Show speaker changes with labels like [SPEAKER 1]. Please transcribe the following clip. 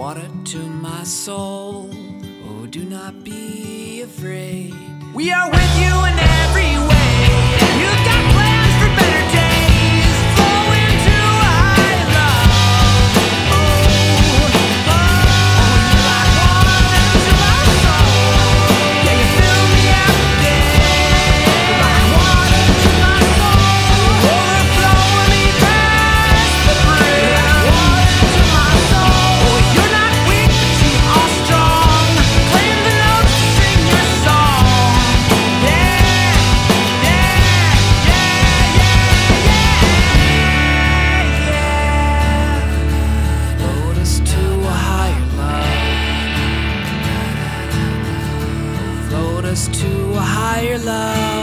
[SPEAKER 1] water to my soul. Oh, do not be afraid. We are with you in every way. us to a higher love.